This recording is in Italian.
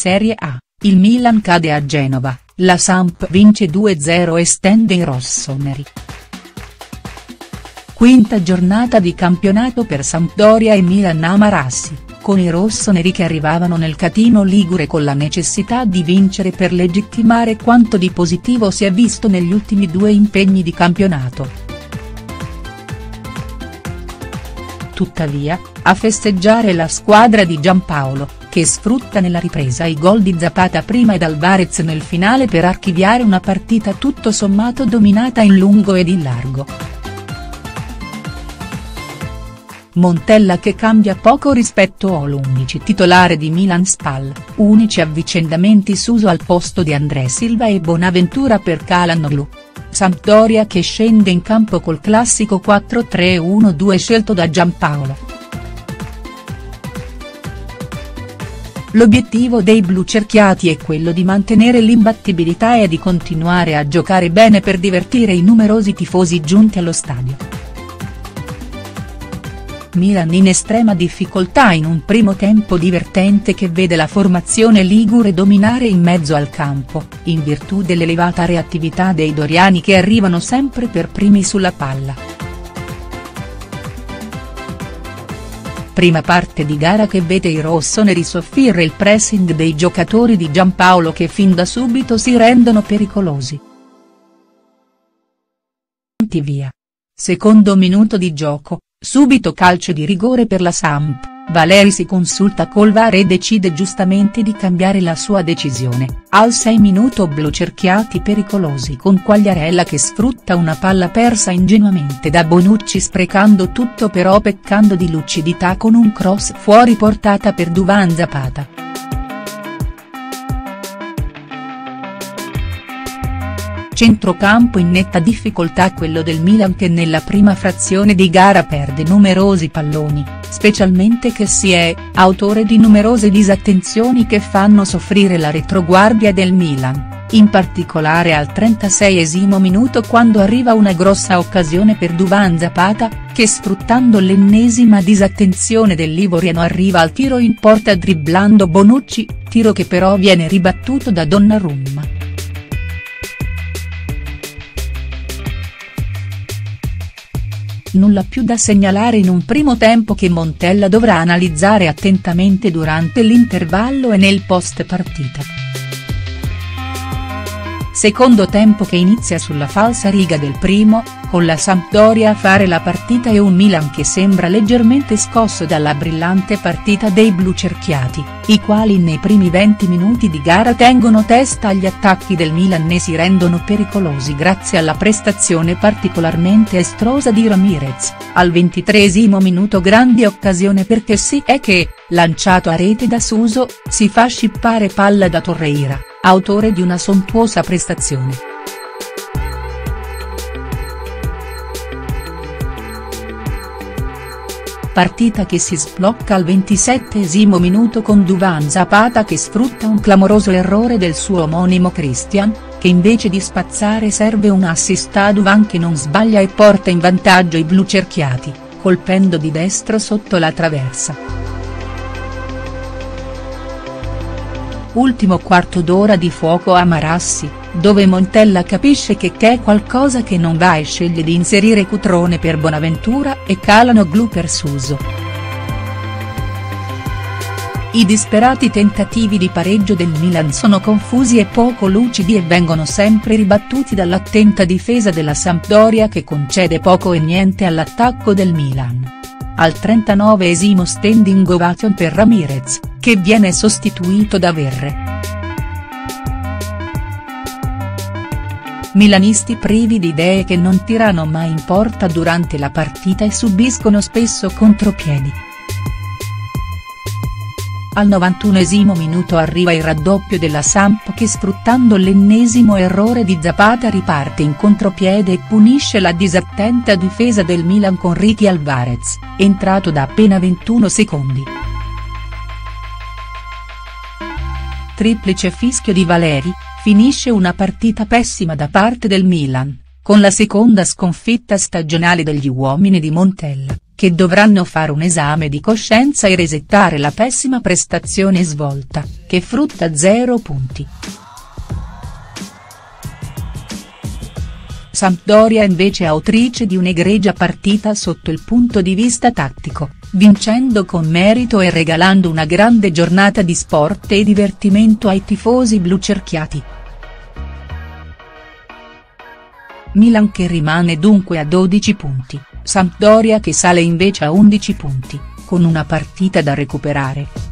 Serie A, il Milan cade a Genova, la Samp vince 2-0 e stende i rossoneri. Quinta giornata di campionato per Sampdoria e Milan a Marassi, con i rossoneri che arrivavano nel catino ligure con la necessità di vincere per legittimare quanto di positivo si è visto negli ultimi due impegni di campionato. Tuttavia, a festeggiare la squadra di Giampaolo, che sfrutta nella ripresa i gol di Zapata prima ed Alvarez nel finale per archiviare una partita tutto sommato dominata in lungo ed in largo. Montella che cambia poco rispetto all'11 titolare di Milan Spal, unici avvicendamenti Suso al posto di André Silva e Bonaventura per Calanoglu. Sampdoria che scende in campo col classico 4-3-1-2 scelto da Giampaolo. L'obiettivo dei blu cerchiati è quello di mantenere l'imbattibilità e di continuare a giocare bene per divertire i numerosi tifosi giunti allo stadio. Milan in estrema difficoltà in un primo tempo divertente che vede la formazione ligure dominare in mezzo al campo, in virtù dell'elevata reattività dei doriani che arrivano sempre per primi sulla palla. Prima parte di gara che vede i rossoneri soffrire il pressing dei giocatori di Giampaolo che fin da subito si rendono pericolosi. Via. Secondo minuto di gioco, Subito calcio di rigore per la Samp, Valeri si consulta col VAR e decide giustamente di cambiare la sua decisione, al 6 minuto blu cerchiati pericolosi con Quagliarella che sfrutta una palla persa ingenuamente da Bonucci sprecando tutto però peccando di lucidità con un cross fuori portata per Duvan Zapata. Centrocampo in netta difficoltà quello del Milan che nella prima frazione di gara perde numerosi palloni, specialmente che si è, autore di numerose disattenzioni che fanno soffrire la retroguardia del Milan, in particolare al 36esimo minuto quando arriva una grossa occasione per Duvan Zapata, che sfruttando l'ennesima disattenzione dell'Ivoriano arriva al tiro in porta dribblando Bonucci, tiro che però viene ribattuto da Donnarumma. Nulla più da segnalare in un primo tempo che Montella dovrà analizzare attentamente durante l'intervallo e nel post partita. Secondo tempo che inizia sulla falsa riga del primo, con la Sampdoria a fare la partita e un Milan che sembra leggermente scosso dalla brillante partita dei blu cerchiati, i quali nei primi 20 minuti di gara tengono testa agli attacchi del Milan e si rendono pericolosi grazie alla prestazione particolarmente estrosa di Ramirez, al 23 minuto grande occasione perché sì è che, lanciato a rete da Suso, si fa scippare palla da Torreira autore di una sontuosa prestazione. Partita che si sblocca al 27 minuto con Duvan Zapata che sfrutta un clamoroso errore del suo omonimo Christian, che invece di spazzare serve un assist a Duvan che non sbaglia e porta in vantaggio i blu cerchiati, colpendo di destro sotto la traversa. Ultimo quarto d'ora di fuoco a Marassi, dove Montella capisce che c'è qualcosa che non va e sceglie di inserire Cutrone per Bonaventura e Calanoglu per Suso. I disperati tentativi di pareggio del Milan sono confusi e poco lucidi e vengono sempre ribattuti dall'attenta difesa della Sampdoria che concede poco e niente all'attacco del Milan al 39esimo standing ovation per Ramirez, che viene sostituito da Verre. Milanisti privi di idee che non tirano mai in porta durante la partita e subiscono spesso contropiedi. Al 91 minuto arriva il raddoppio della Samp che sfruttando l'ennesimo errore di Zapata riparte in contropiede e punisce la disattenta difesa del Milan con Ricky Alvarez, entrato da appena 21 secondi. Triplice fischio di Valeri, finisce una partita pessima da parte del Milan, con la seconda sconfitta stagionale degli uomini di Montella che dovranno fare un esame di coscienza e resettare la pessima prestazione svolta, che frutta zero punti. Sampdoria invece autrice di un'egregia partita sotto il punto di vista tattico, vincendo con merito e regalando una grande giornata di sport e divertimento ai tifosi blucerchiati. Milan che rimane dunque a 12 punti, Sampdoria che sale invece a 11 punti, con una partita da recuperare.